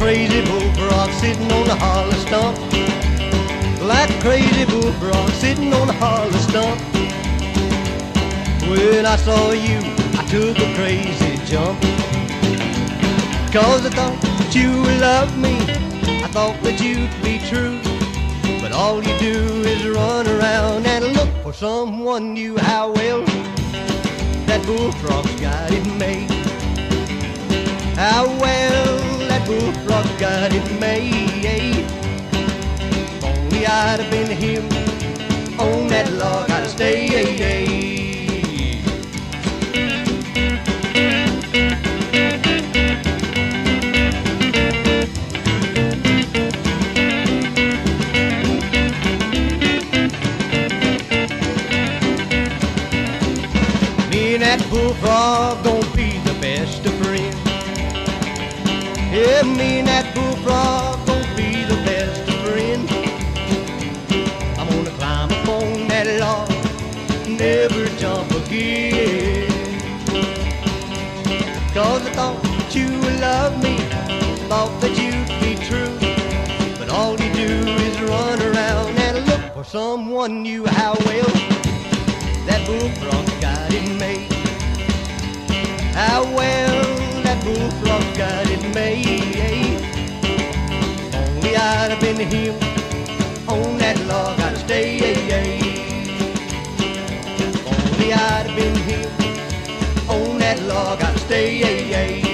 crazy bullfrog sitting on a hollow stump. Like a crazy bullfrog sitting on a hollow stump. When I saw you, I took a crazy jump. Cause I thought that you would love me. I thought that you'd be true. But all you do is run around and look for someone new. How well that bullfrog's got it made. How well bullfrog got it made. If only I'd have been him on that log, I'd stay. Me and that bullfrog gonna be Yeah, me and that bullfrog gonna be the best of friends. I'm gonna climb up on that log, never jump again. Cause I thought that you would love me, thought that you'd be true. But all you do is run around and look for someone new. How well that bullfrog got it made. How well Him on that log, I'd stay. Only I'd been him on that log, I'd stay.